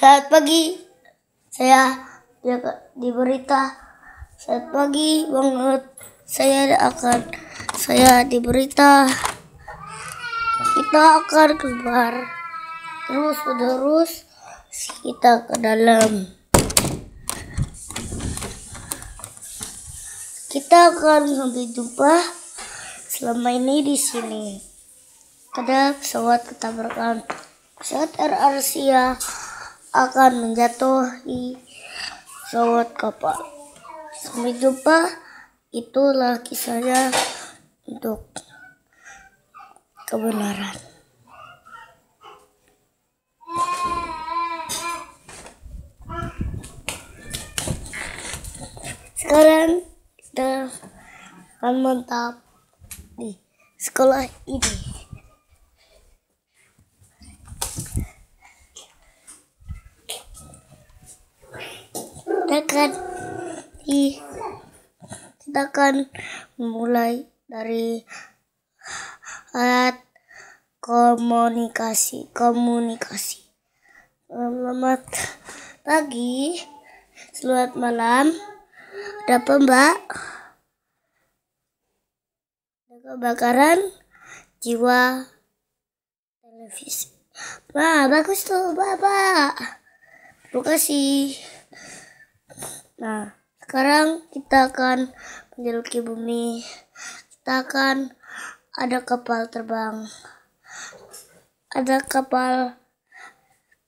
Saat pagi. Saya diberita saat pagi banget saya akan saya diberita kita akan keluar. Terus menerus kita ke dalam. Kita akan sampai jumpa selama ini di sini. Ada pesawat ketabrakan pesawat Air Asia akan menjatuh di pesawat kapal. Sampai jumpa. Itulah kisahnya untuk kebenaran. Sekarang kita akan mantap di sekolah ini kita akan di kita akan memulai dari alat komunikasi komunikasi selamat pagi selamat malam ada apa mbak ada kebakaran jiwa televisi Wah, bagus tuh, Bapak. Terima kasih. Nah, sekarang kita akan menjeluki bumi. Kita akan ada kapal terbang. Ada kapal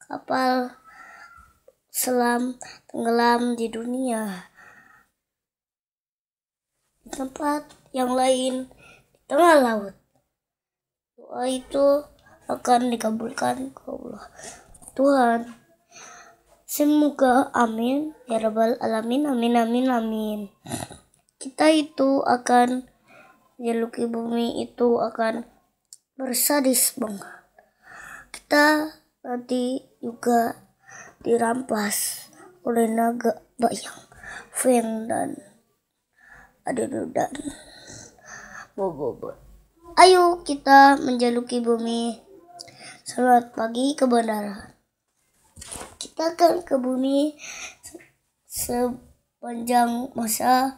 kapal selam tenggelam di dunia. Tempat yang lain di tengah laut. Doa itu akan dikabulkan ke Allah. Tuhan Semoga amin ya rabbal alamin amin amin amin. Kita itu akan menjeluki bumi itu akan bersadis bang. Kita nanti juga dirampas oleh naga bayang, Feng dan dan Bobo. Ayo kita menjeluki bumi. Selamat pagi kebenaran kita ke bumi sepanjang masa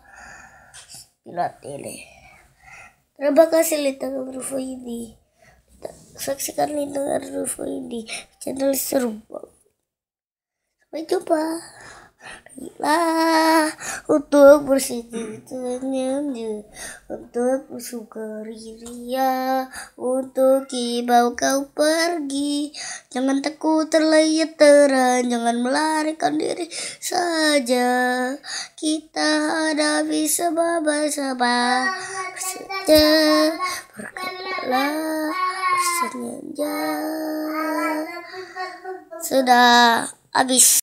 Pilatele. Terima kasih Lita Rufo ini. Saksikan Lita Rufo ini channel seru. Sampai jumpa lah untuk bersedih senyum untuk bersyukuri ria untuk kibau kau pergi. Jangan takut terlihat terang jangan melarikan diri saja. Kita hadapi sebab bersama saja berkepala bersenyum sudah habis